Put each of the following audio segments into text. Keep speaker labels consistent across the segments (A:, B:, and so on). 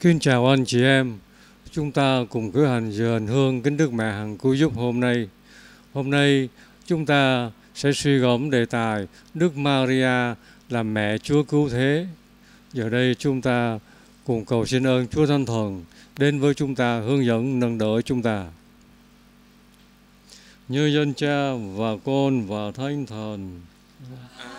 A: Kính chào anh chị em. Chúng ta cùng cử hành giờ hành hương kính Đức Mẹ Hằng Cứu Giúp hôm nay. Hôm nay, chúng ta sẽ suy gẫm đề tài Đức Maria là mẹ Chúa Cứu Thế. Giờ đây chúng ta cùng cầu xin ơn Chúa Thánh Thần đến với chúng ta, hướng dẫn, nâng đỡ chúng ta. Như dân cha và con và thánh thần. Dạ.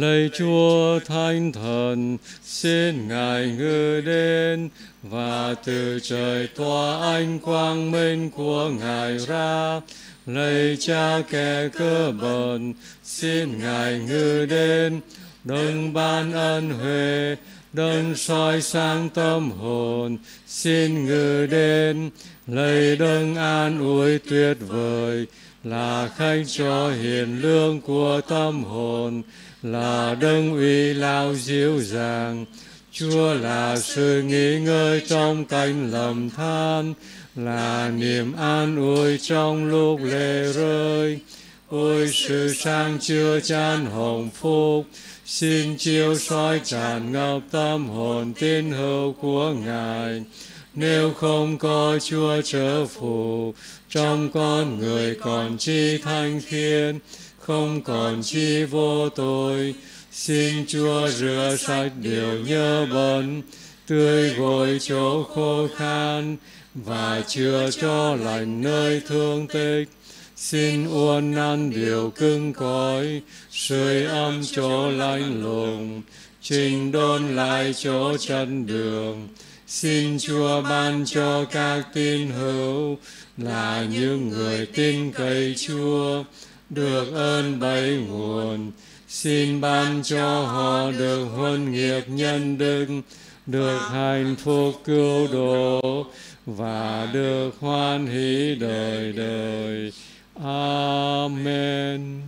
A: Lạy Chúa Thánh Thần, xin Ngài ngự đến và từ trời tỏa ánh quang minh của Ngài ra. Lạy Cha kẻ cơ bẩn, xin Ngài ngự đến, đừng ban ân huệ, đấng soi sáng tâm hồn, xin ngự đến, lạy đấng an ủi tuyệt vời, là khách cho hiền lương của tâm hồn, là đấng uy lao dịu dàng. Chúa là sự nghỉ ngơi trong cánh lầm than, là niềm an ủi trong lúc lệ rơi. Ôi sự sang chưa chan hồng phúc, xin chiếu soi tràn ngập tâm hồn tin hữu của Ngài. Nếu không có Chúa trở phù, trong con người còn chi thanh khiên không còn chi vô tội. Xin Chúa rửa sạch điều nhơ bẩn, tươi gội chỗ khô khan, và chữa cho lành nơi thương tích. Xin uốn nắn điều cứng cõi sưởi ấm chỗ lạnh lùng, trình đôn lại chỗ chân đường. Xin Chúa ban cho các tín hữu là những người tin cậy Chúa, được ơn bảy nguồn. Xin ban cho họ được huân nghiệp nhân đức, được hạnh phúc cứu độ và được hoan hỷ đời đời. Amen.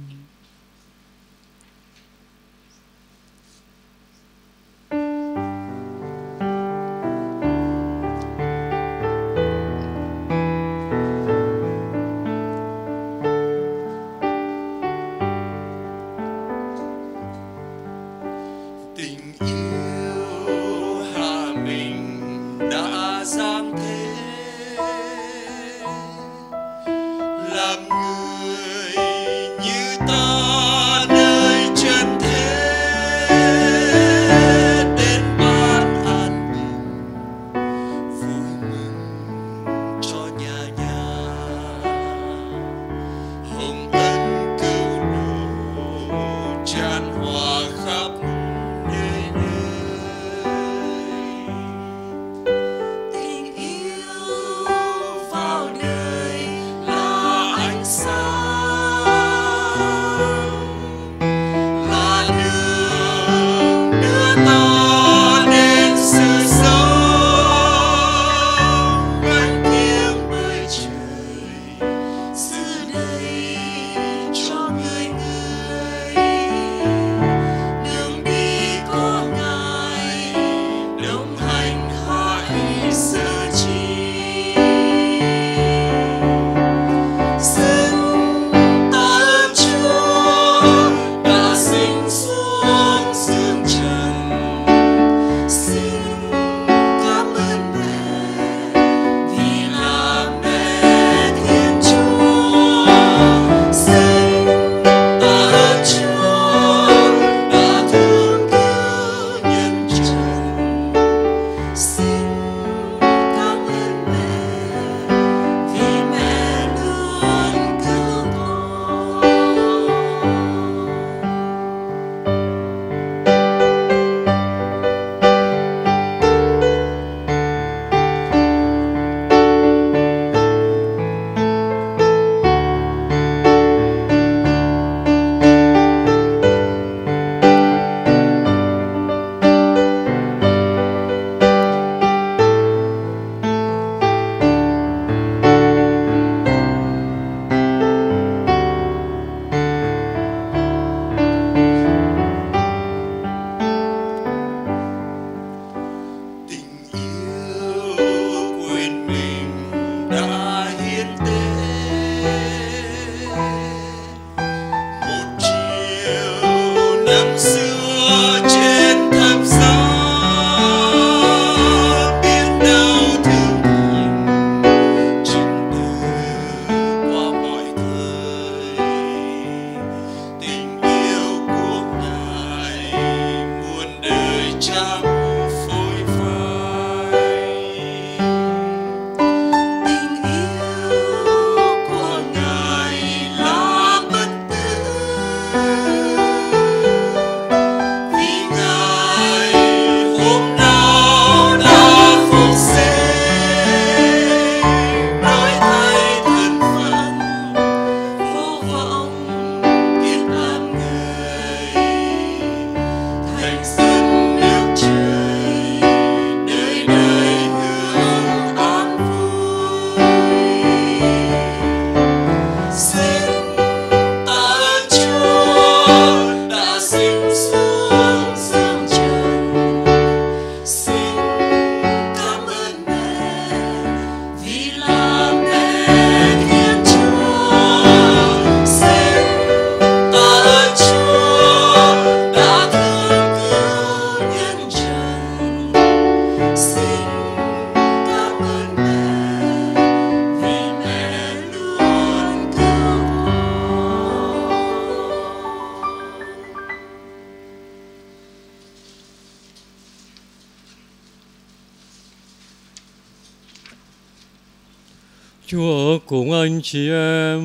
A: Chị em.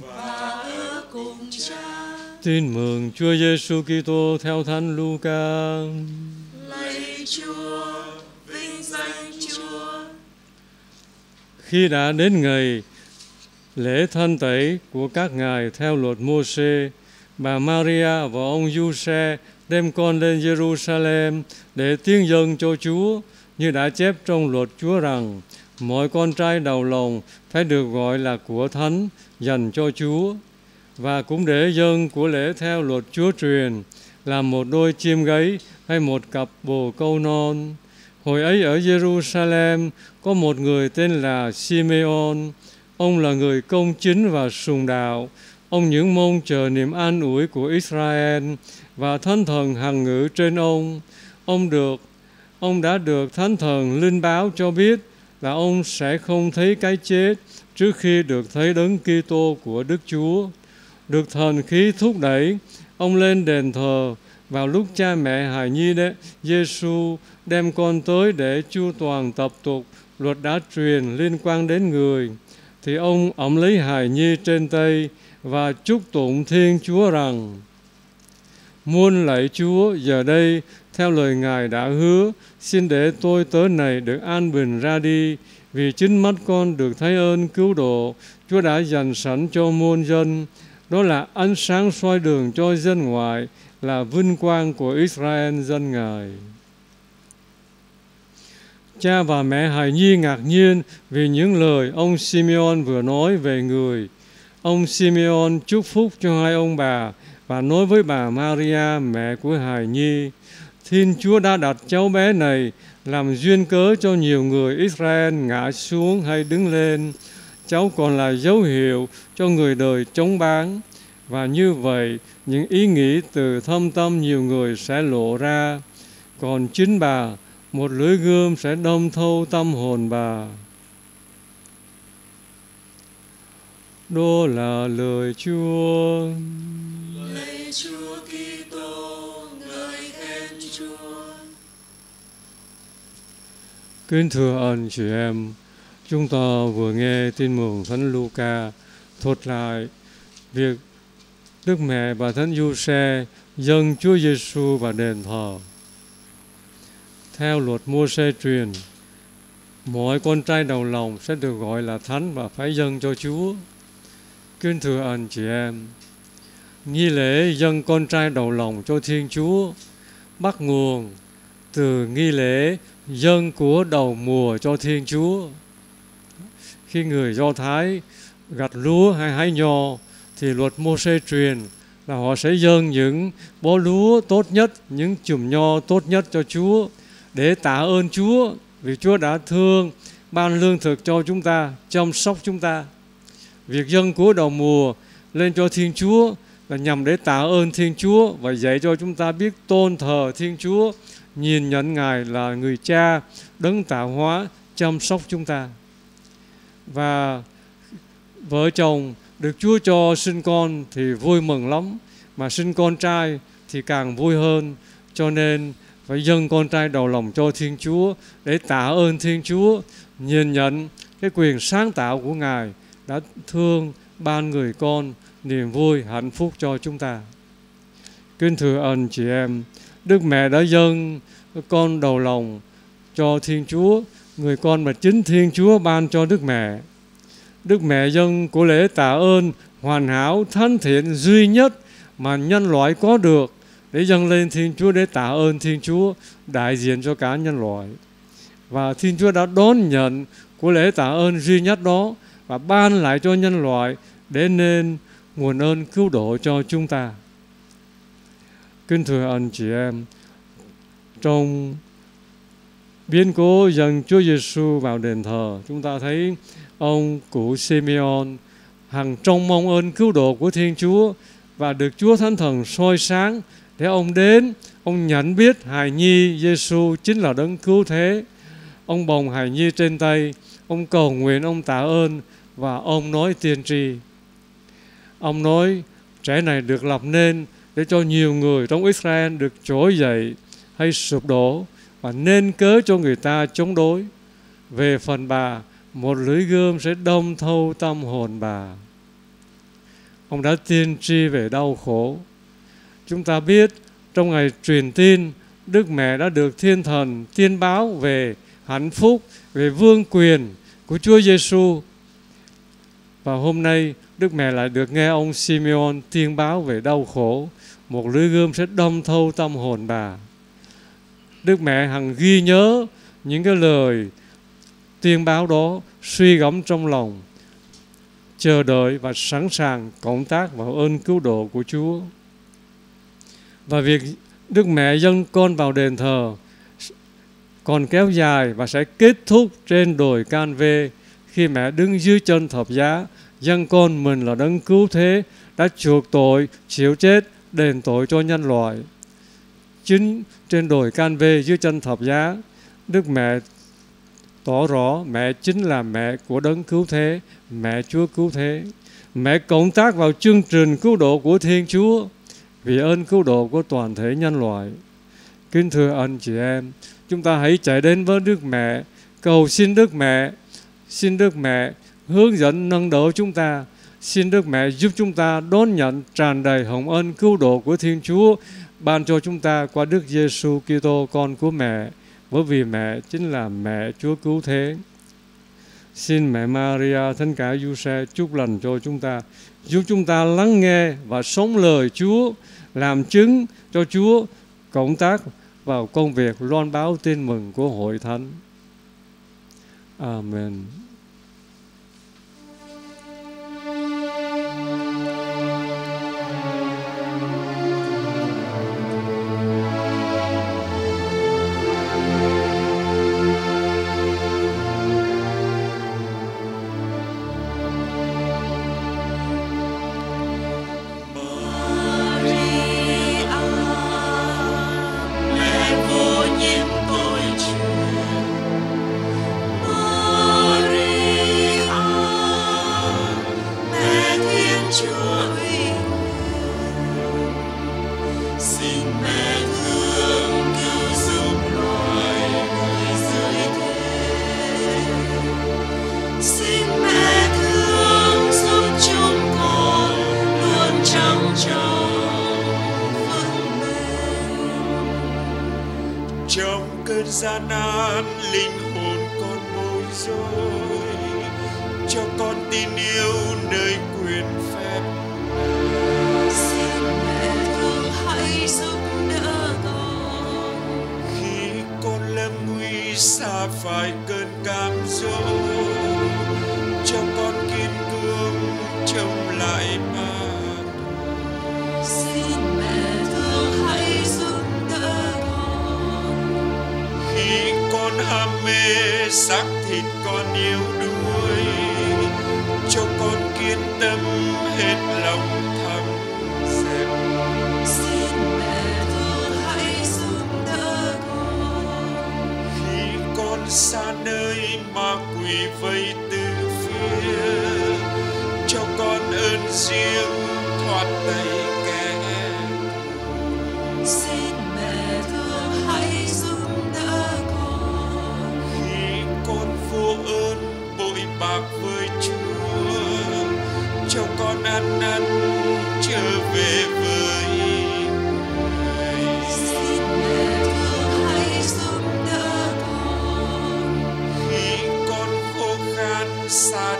B: và ở cùng cha
A: Tin mừng Chúa Giêsu Kitô theo Thánh Luca.
B: lạy Chúa vinh danh Chúa
A: Khi đã đến ngày lễ thanh tẩy của các ngài theo luật Môsê, bà Maria và ông Giuse đem con lên Jerusalem để tiên dân cho Chúa, như đã chép trong luật Chúa rằng mọi con trai đầu lòng phải được gọi là của thánh, dành cho Chúa và cũng để dân của lễ theo luật Chúa truyền, là một đôi chim gáy hay một cặp bồ câu non. Hồi ấy ở Jerusalem, có một người tên là Simeon. Ông là người công chính và sùng đạo. Ông những mong chờ niềm an ủi của Israel và thánh thần hằng ngự trên ông. Ông được, ông đã được thánh thần linh báo cho biết là ông sẽ không thấy cái chết trước khi được thấy đấng Kitô của Đức Chúa. Được thần khí thúc đẩy, ông lên đền thờ vào lúc cha mẹ hài nhi đấy, Giêsu đem con tới để chu toàn tập tục luật đã truyền liên quan đến người thì ông ẩm lấy hài nhi trên tay và chúc tụng Thiên Chúa rằng Muôn lạy Chúa, giờ đây, theo lời Ngài đã hứa, xin để tôi tới này được an bình ra đi, vì chính mắt con được thấy ơn cứu độ, Chúa đã dành sẵn cho muôn dân. Đó là ánh sáng soi đường cho dân ngoại, là vinh quang của Israel dân Ngài. Cha và mẹ hài nhi ngạc nhiên vì những lời ông Simeon vừa nói về người. Ông Simeon chúc phúc cho hai ông bà và nói với bà Maria, mẹ của hài nhi, Thiên Chúa đã đặt cháu bé này làm duyên cớ cho nhiều người Israel ngã xuống hay đứng lên. Cháu còn là dấu hiệu cho người đời chống bán. Và như vậy, những ý nghĩ từ thâm tâm nhiều người sẽ lộ ra. Còn chính bà, một lưỡi gươm sẽ đâm thâu tâm hồn bà. Đó là lời Chúa. Kính thưa anh chị em, chúng ta vừa nghe tin mừng Thánh Luca thuật lại việc Đức Mẹ và Thánh Giuse dâng Chúa Giêsu vào đền thờ. Theo luật mua xe truyền, mọi con trai đầu lòng sẽ được gọi là thánh và phải dâng cho Chúa. Kính thưa anh chị em, nghi lễ dâng con trai đầu lòng cho Thiên Chúa bắt nguồn từ nghi lễ dâng của đầu mùa cho Thiên Chúa. Khi người Do Thái gặt lúa hay hái nho thì luật mô xê truyền là họ sẽ dâng những bó lúa tốt nhất, những chùm nho tốt nhất cho Chúa để tạ ơn Chúa vì Chúa đã thương ban lương thực cho chúng ta, chăm sóc chúng ta. Việc dâng của đầu mùa lên cho Thiên Chúa là nhằm để tạ ơn Thiên Chúa và dạy cho chúng ta biết tôn thờ Thiên Chúa, nhìn nhận Ngài là người cha, đấng tạo hóa, chăm sóc chúng ta. Và vợ chồng được Chúa cho sinh con thì vui mừng lắm, mà sinh con trai thì càng vui hơn. Cho nên phải dâng con trai đầu lòng cho Thiên Chúa để tạ ơn Thiên Chúa, nhìn nhận cái quyền sáng tạo của Ngài đã thương ban người con niềm vui hạnh phúc cho chúng ta. Kính thưa anh chị em, Đức Mẹ đã dâng con đầu lòng cho Thiên Chúa, người con mà chính Thiên Chúa ban cho Đức Mẹ. Đức Mẹ dâng của lễ tạ ơn hoàn hảo thánh thiện duy nhất mà nhân loại có được để dâng lên Thiên Chúa để tạ ơn Thiên Chúa đại diện cho cả nhân loại. Và Thiên Chúa đã đón nhận của lễ tạ ơn duy nhất đó và ban lại cho nhân loại để nên nguồn ơn cứu độ cho chúng ta. Kính thưa anh chị em, trong biến cố dâng Chúa Giêsu vào đền thờ, chúng ta thấy ông cụ Simeon hằng trông mong ơn cứu độ của Thiên Chúa và được Chúa Thánh Thần soi sáng để ông đến, ông nhận biết hài nhi Giêsu chính là đấng cứu thế. Ông bồng hài nhi trên tay, ông cầu nguyện, ông tạ ơn và ông nói tiên tri. Ông nói trẻ này được lập nên để cho nhiều người trong Israel được trỗi dậy hay sụp đổ và nên cớ cho người ta chống đối. Về phần bà, một lưỡi gươm sẽ đâm thâu tâm hồn bà. Ông đã tiên tri về đau khổ. Chúng ta biết trong ngày truyền tin, Đức Mẹ đã được thiên thần tiên báo về hạnh phúc, về vương quyền của Chúa Giêsu. Và hôm nay Đức Mẹ lại được nghe ông Simeon tiên báo về đau khổ, một lưỡi gươm sẽ đâm thâu tâm hồn bà. Đức Mẹ hằng ghi nhớ những cái lời tiên báo đó suy gẫm trong lòng, chờ đợi và sẵn sàng cộng tác vào ơn cứu độ của Chúa. Và việc Đức Mẹ dâng con vào đền thờ còn kéo dài và sẽ kết thúc trên đồi Can Vê khi mẹ đứng dưới chân thập giá, dâng con mình là đấng cứu thế, đã chuộc tội, chịu chết đền tội cho nhân loại chính trên đồi Can Vê dưới chân thập giá Đức Mẹ tỏ rõ mẹ chính là mẹ của đấng cứu thế, mẹ Chúa cứu thế. Mẹ cộng tác vào chương trình cứu độ của Thiên Chúa vì ơn cứu độ của toàn thể nhân loại. Kính thưa anh chị em, chúng ta hãy chạy đến với Đức Mẹ, cầu xin Đức Mẹ, xin Đức Mẹ hướng dẫn nâng đỡ chúng ta. Xin Đức Mẹ giúp chúng ta đón nhận tràn đầy hồng ân cứu độ của Thiên Chúa ban cho chúng ta qua Đức Giêsu Kitô con của mẹ bởi vì mẹ chính là mẹ Chúa cứu thế. Xin mẹ Maria thánh cả Giuse chúc lành cho chúng ta, giúp chúng ta lắng nghe và sống lời Chúa, làm chứng cho Chúa cộng tác vào công việc loan báo tin mừng của hội thánh. Amen.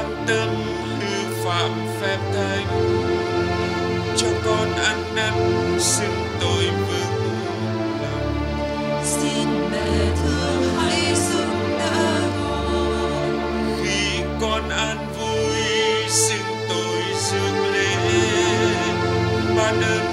C: đang tâm
B: hư phạm phép thánh.
C: Cho con ăn năn xưng tội vững lòng.
B: Xin mẹ thương hãy giúp đỡ con
C: khi con
D: ăn vui
B: xưng tội dương lên. Ban ơn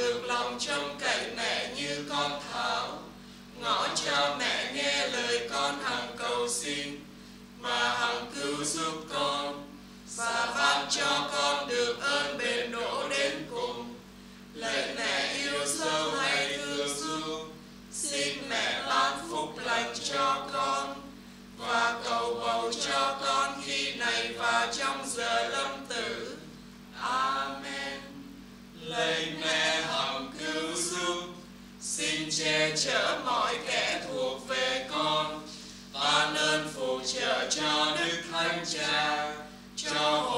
B: được lòng trông cậy mẹ như con tháo ngõ cho mẹ nghe lời con hằng cầu xin, mà hằng cứu giúp chở mọi kẻ thuộc về con ban ơn phù trợ cho đức thánh cha, cho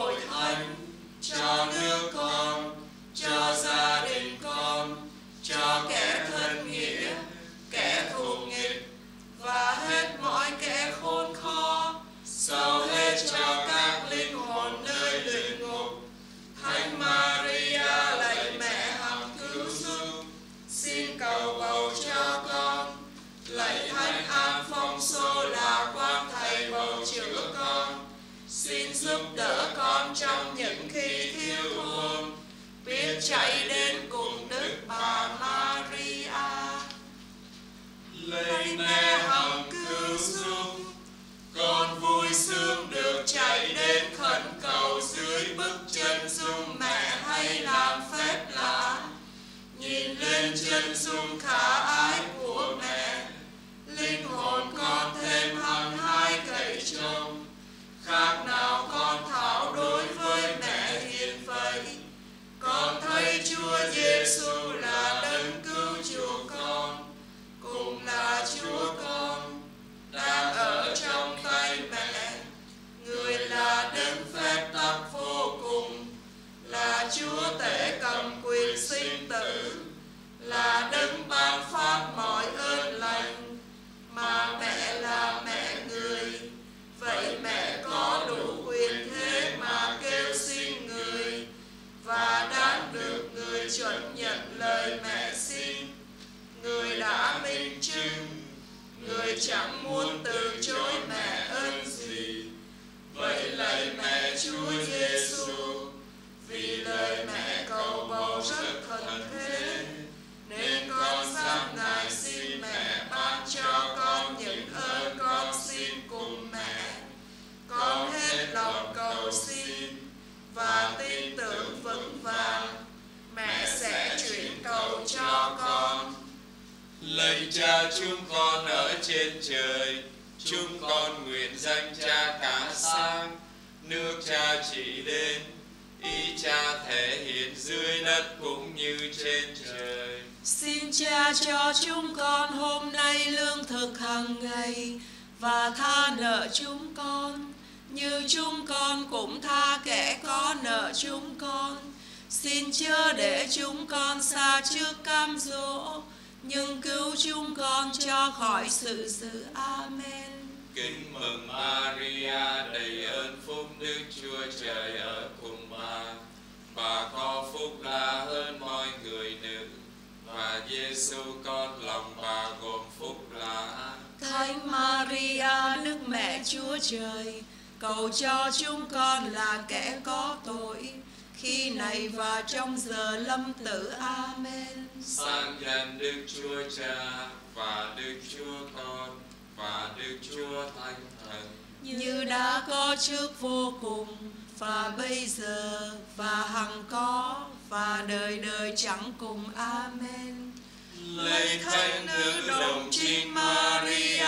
B: là đấng ban phát mọi ơn lành. Mà mẹ Xin chớ để chúng con xa trước cam dỗ nhưng cứu chúng con cho khỏi sự dữ. Amen.
C: Kính mừng Maria đầy ơn phúc Đức Chúa Trời ở cùng bà. Bà có phúc là hơn mọi người nữ và Giêsu con lòng bà gồm phúc là
B: Thánh Maria, Đức Mẹ Chúa Trời, cầu cho chúng con là kẻ có tội, khi này và trong giờ lâm tử. Amen.
C: Sang danh Đức Chúa Cha và Đức Chúa Con và Đức Chúa Thánh Thần.
B: Như đã có trước vô cùng, và bây giờ, và hằng có, và đời đời chẳng cùng. Amen.
C: Lạy Thánh Nữ Đồng Trinh Maria,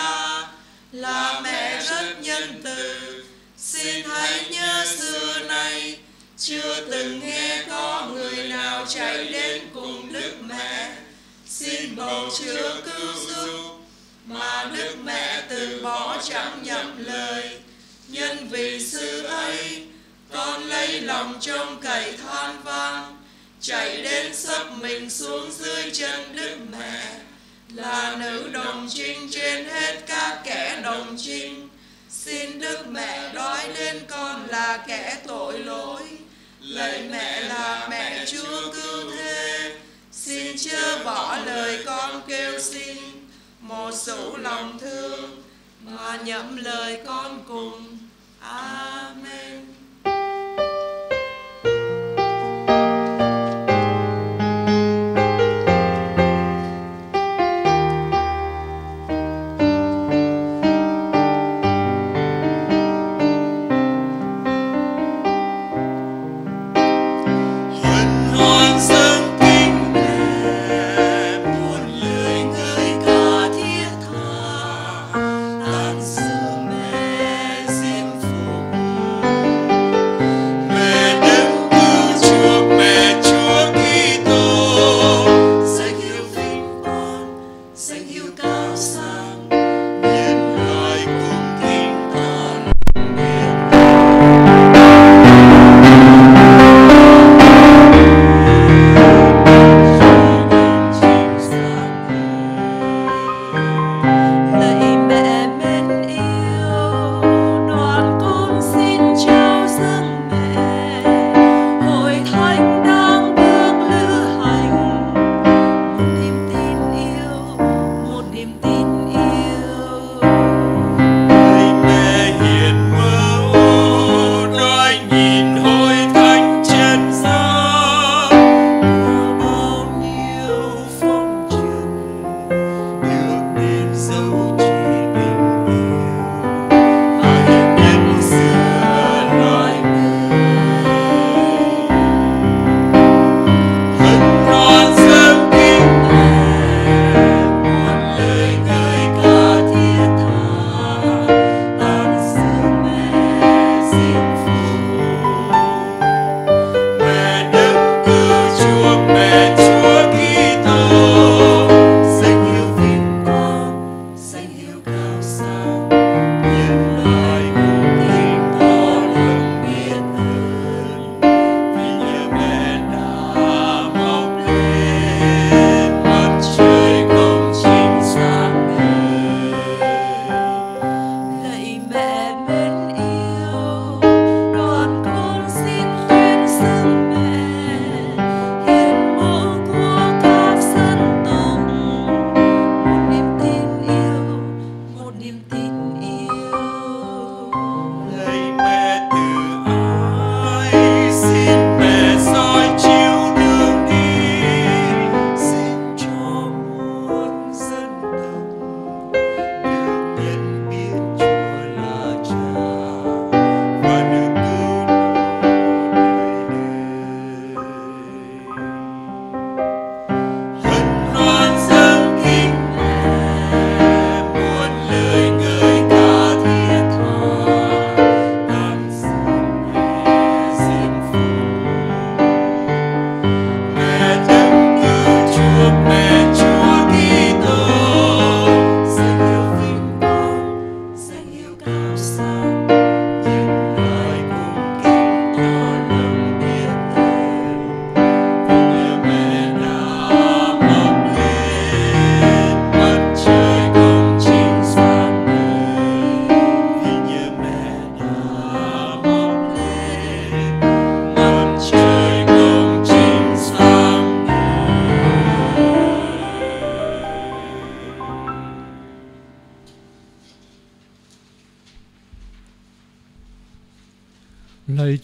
B: là mẹ rất nhân từ, xin hãy nhớ xưa nay, chưa từng nghe có người nào chạy đến cùng Đức Mẹ, xin bầu chữa cứu giúp, mà Đức Mẹ từ bỏ chẳng nhậm lời. Nhân vì sự ấy, con lấy lòng trông cậy than vang chạy đến sấp mình xuống dưới chân Đức Mẹ, là nữ đồng trinh trên hết các kẻ đồng trinh. Xin Đức Mẹ đói đến con là kẻ tội lỗi, lạy mẹ là mẹ Chúa cứu thế. Xin chớ bỏ lời con kêu xin, một sự lòng thương, mà nhậm lời con cùng. Amen.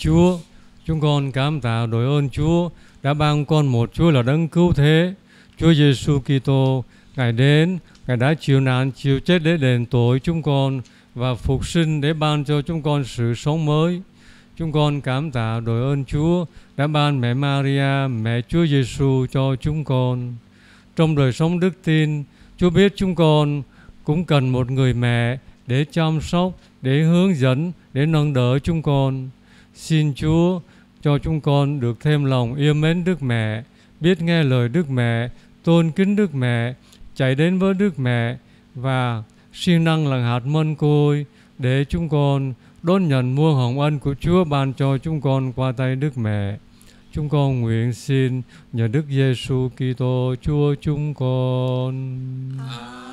A: Chúa, chúng con cảm tạ đội ơn Chúa đã ban con một Chúa là đấng cứu thế, Chúa Giêsu Kitô. Ngài đến, Ngài đã chịu nạn, chịu chết để đền tội chúng con và phục sinh để ban cho chúng con sự sống mới. Chúng con cảm tạ đội ơn Chúa đã ban mẹ Maria, mẹ Chúa Giêsu cho chúng con. Trong đời sống đức tin, Chúa biết chúng con cũng cần một người mẹ để chăm sóc, để hướng dẫn, để nâng đỡ chúng con. Xin Chúa cho chúng con được thêm lòng yêu mến Đức Mẹ, biết nghe lời Đức Mẹ, tôn kính Đức Mẹ, chạy đến với Đức Mẹ và siêng năng là hạt mân côi để chúng con đón nhận muôn hồng ân của Chúa ban cho chúng con qua tay Đức Mẹ. Chúng con nguyện xin nhờ Đức Giêsu Kitô Chúa chúng con.
B: Amen.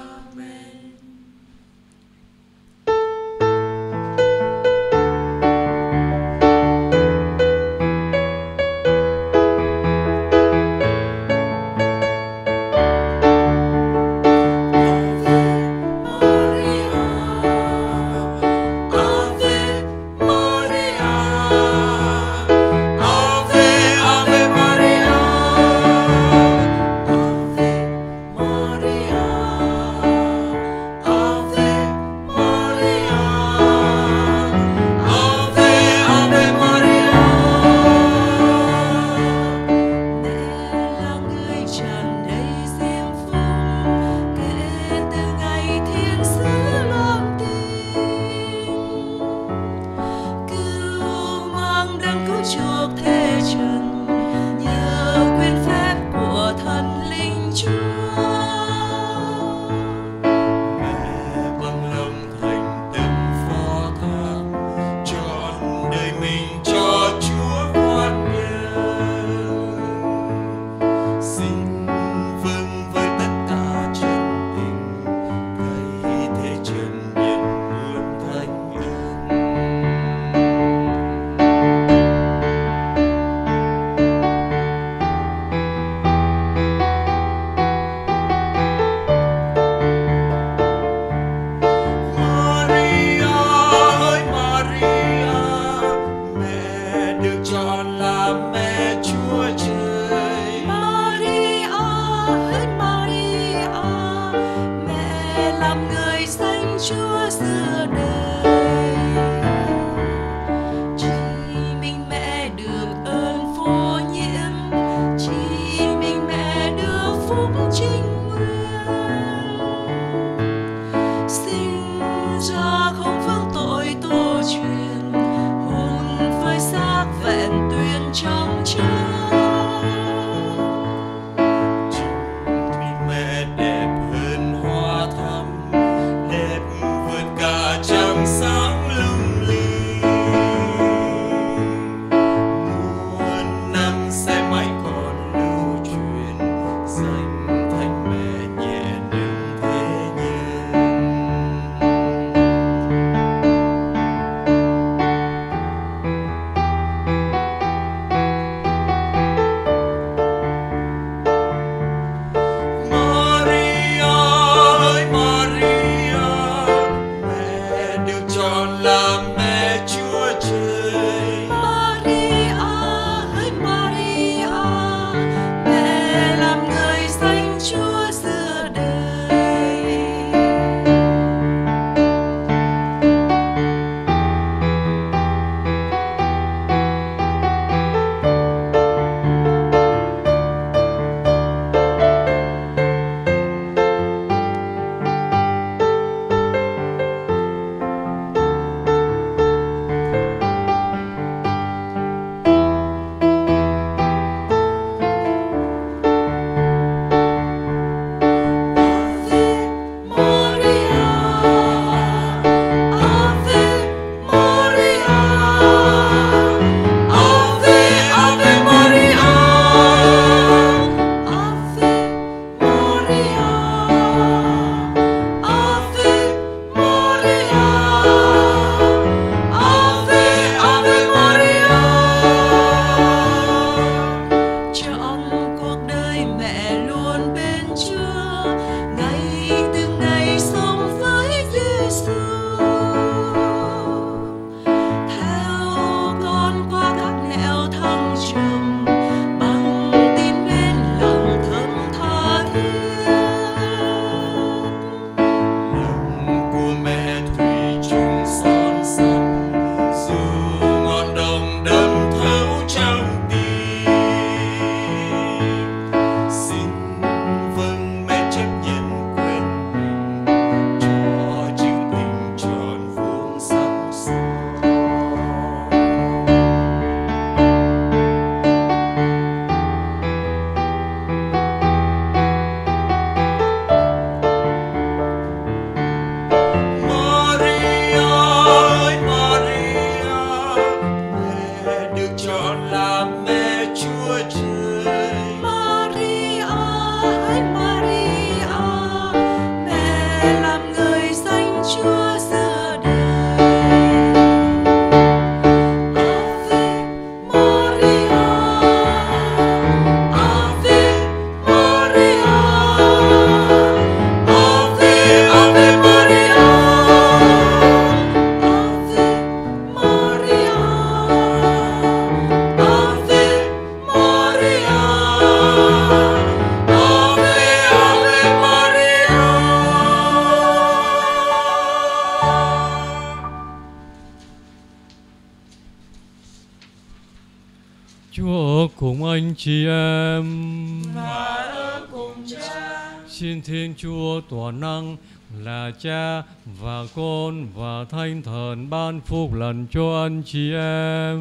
A: Và Con và Thánh Thần ban phúc lành cho anh chị em.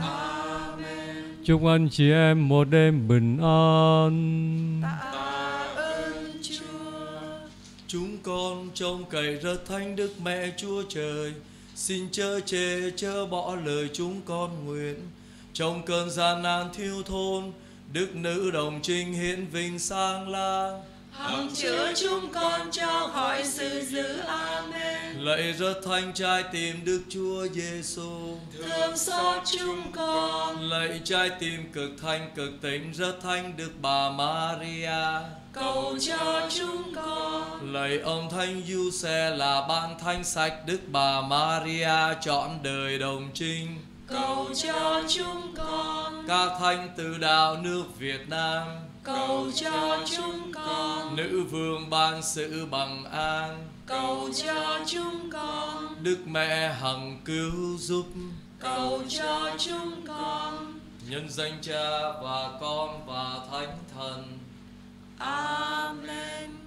B: Amen.
A: Chúc anh chị em một đêm bình an.
B: tạ ơn Chúa.
D: Chúng con trông cậy rất thánh Đức Mẹ Chúa Trời. Xin chớ chê chớ bỏ lời chúng con nguyện. Trong cơn gian nan thiếu thốn Đức nữ đồng trinh hiển vinh sang lang
B: hằng chữa chúng con cho khỏi sự dữ Amen.
D: Lạy rất thánh trái tim Đức Chúa Giêsu
B: thương xót chúng con.
D: Lạy trái tim cực thanh cực tịnh rất thánh Đức Bà Maria.
B: Cầu cho chúng con.
D: Lạy ông Thánh Du Xe là ban thánh sạch Đức Bà Maria chọn đời đồng trinh.
B: Cầu cho chúng con.
D: Các thánh từ đạo nước Việt Nam
B: cầu cho chúng con.
D: Nữ vương ban sự bằng an.
B: Cầu cho chúng con.
D: Đức mẹ hằng cứu giúp.
B: Cầu cho chúng con.
D: Nhân danh cha và con và thánh thần.
B: Amen